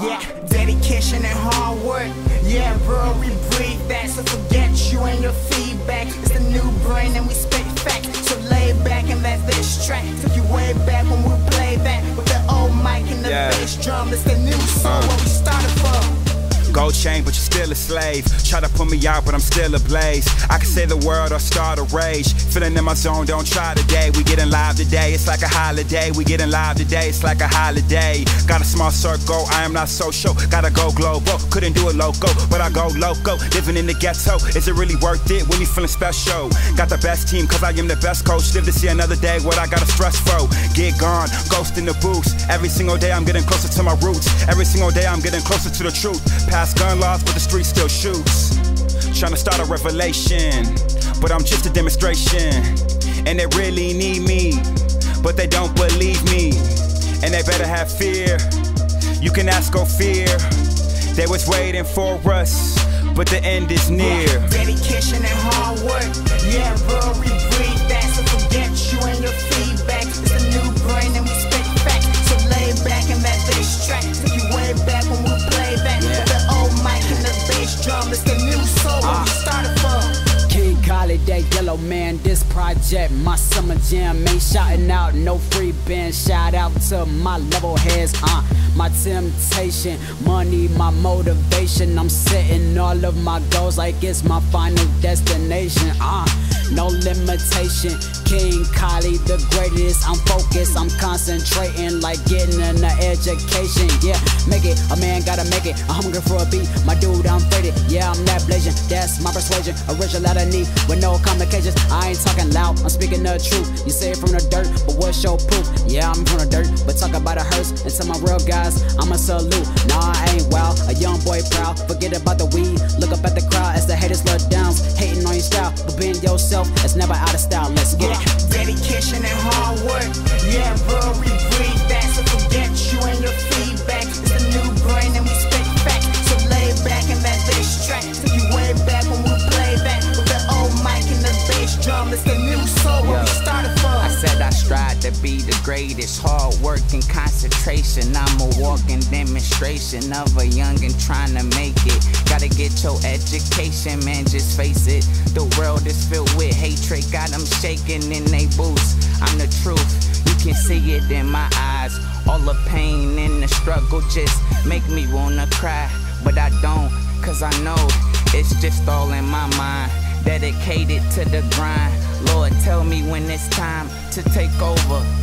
Yeah, dedication and hard work. Yeah, bro, we breathe that. So forget you and your feedback. It's the new brain and we spit facts. So lay back and let this track take you way back when we play that with the old mic and the Yeah. bass drum. It's the new soul uh. where we started from. Gold chain, but you're still a slave. Try to put me out, but I'm still ablaze. I can say the word or start a rage. Feeling in my zone, don't try today. We getting live today, it's like a holiday. We getting live today, it's like a holiday. Got a small circle, I am not social. Gotta go global, couldn't do it local, but I go loco. Living in the ghetto, is it really worth it when you feeling special? Got the best team, cause I am the best coach. Live to see another day, what I gotta stress for. Get gone, ghost in the booth. Every single day I'm getting closer to my roots. Every single day I'm getting closer to the truth. Gun laws, but the street still shoots. Trying to start a revelation, but I'm just a demonstration. And they really need me, but they don't believe me. And they better have fear. You can ask for Fear. They was waiting for us, but the end is near. Dedication and hard work. Yeah, bro, we breathe that. So forget you and your feedback. It's the new brain Man, this project, my summer jam. Ain't shouting out, no free band. Shout out to my level heads, uh. My temptation, money, my motivation. I'm setting all of my goals like it's my final destination, uh. No limitation, King Kali, the greatest. I'm focused, I'm concentrating like getting an education. Yeah, make it, a man gotta make it. I'm hungry for a beat, my dude, I'm faded. Yeah, I'm that blazing, that's my persuasion. Original out of need with no complications. I ain't talking loud, I'm speaking the truth. You say it from the dirt, but what's your proof? Yeah, I'm from the dirt, but talk about the hearse. And to my real guys, I'ma salute. Nah, I ain't wild, a young boy proud. Forget about the weed, look up at the crowd as the haters look down. Hating on your style, but being yourself, it's never out of style. Let's get it. Dedication and hard work. Yeah, bro, we breathe that. So forget you and your feedback. It's the new brain and we spit facts. So lay back and let this track take you way back when we play that. With the old mic and the bass drum. It's the new soul where we started from. I said I strive to be the greatest. Hard work and concentration. I'm a walking demonstration of a youngin' trying to make it. Get your education, man. Just face it. The world is filled with hatred. Got them shaking in they boots. I'm the truth. You can see it in my eyes. All the pain and the struggle just make me wanna cry. But I don't, cause I know it's just all in my mind. Dedicated to the grind. Lord, tell me when it's time to take over.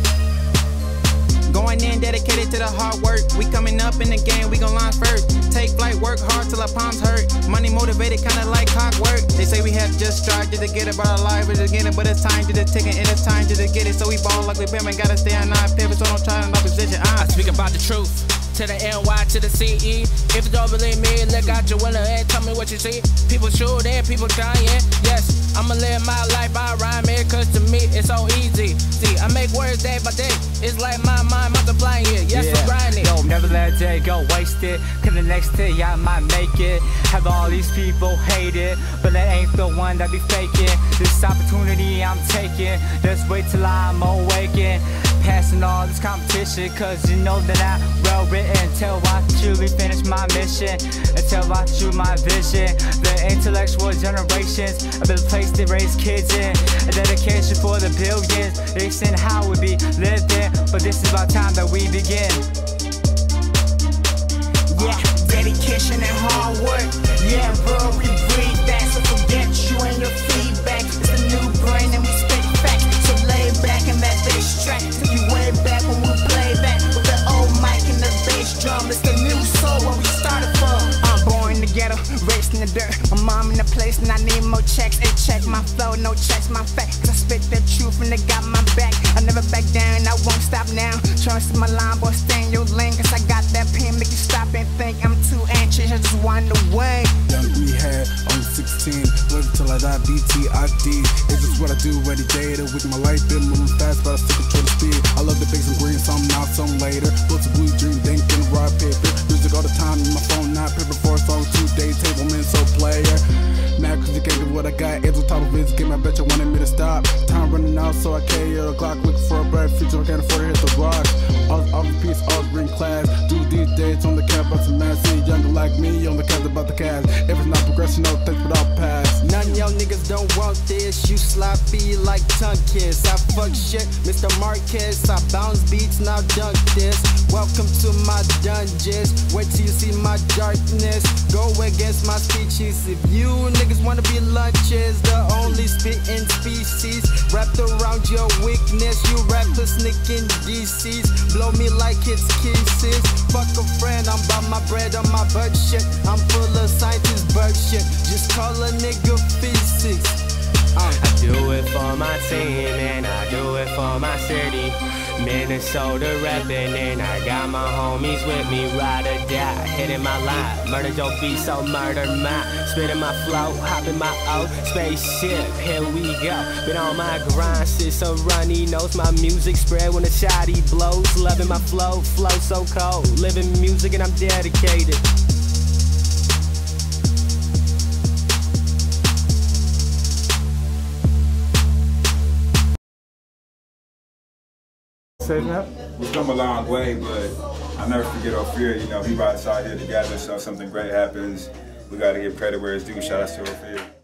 Going in dedicated to the hard work. We coming up in the game, we gon' launch first. Take flight, work hard till our palms hurt. Money motivated, kinda like clockwork. They say we have just started to get but our life is just getting. But it's time to the ticket, and it's time to the get it. So we ball like we been, man. Gotta stay on our pivot, so don't try to in opposition. I Uh. speak about the truth. To the NY to the CE. If you don't believe me, look out your window and tell me what you see. People shooting, people trying. Yes, I'ma live my life by rhyme it, cause to me it's so easy. See, I make words day by day. It's like my mind multiplying. Yes, we're grinding. Yo, never let a day go wasted. Cause the next day I might make it. Have all these people hate it. But that ain't the one that be faking. This opportunity I'm taking. Just wait till I'm awakened. Passing all this competition. Cause you know that I'm well written. Until I truly finish my mission. Until I choose my vision. The intellectual generations. A better place to raise kids in. A dedication for the billions. They send how we be living. But this is about time that we begin. Yeah, dedication and hard work. Raised in the dirt. My mom in the place and I need more checks. Hey, check my flow, no checks, my fact. Cause I spit the truth and they got my back. I never back down, I won't stop now. See my line, boy, stay in your lane. Cause I got that pen, make you stop and think. I'm too anxious, I just want away. Young rehab, only 16. Live till I die, BTID. It's just what I do every day. To with my life, been moving fast, but I still control the speed. I love the big some green, some now, some later. Built a blue a Glock. Looking for a bright future, I can't afford to hit the rock. All, the piece, all green class. Do these days on the cap, about some man, see younger like me, on the cares about the cash. If it's not progression, no thanks but I'll pass. None of y'all niggas don't want this. You sloppy like tongue kiss. I fuck shit, Mr. Marquez. I bounce beats, now dunk this. Welcome to my dungeons. Wait till you see my darkness. Go against my speeches. If you niggas wanna be lunches, the only spitting species wrapped around your weakness. You rappers sneaking DCs. Blow me like it's kisses. Fuck a friend, I'm by my bread on my butt shit. I'm full of scientist bird shit. Just call a nigga physics. Uh. Do it for my team and I do it for my city. Minnesota reppin' and I got my homies with me, ride or die, hitting my line, murder your beat, so murder mine, spitting my flow, hopping my O, spaceship, here we go, been on my grind, since a runny knows my music spread when the shotty blows, loving my flow, flow so cold, living music and I'm dedicated. We've come a long way, but I'll never forget Ophir. You know, he brought us out here together, so something great happens. We got to give credit where it's due. Shout out to Ophir.